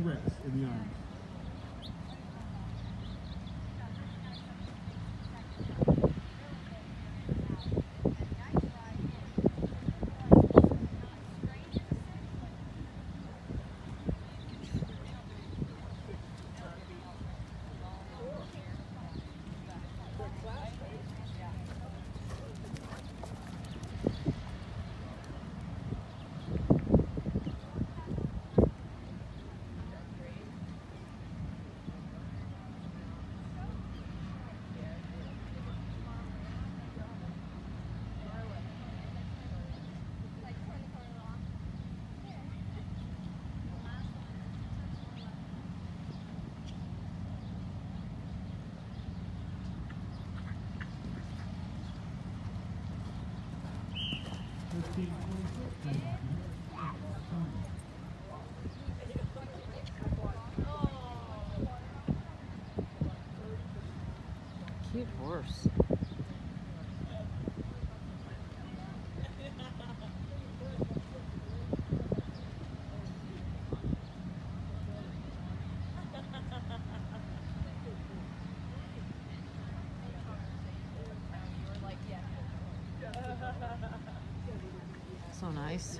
T-Rex in the arms. Cute horse. so nice.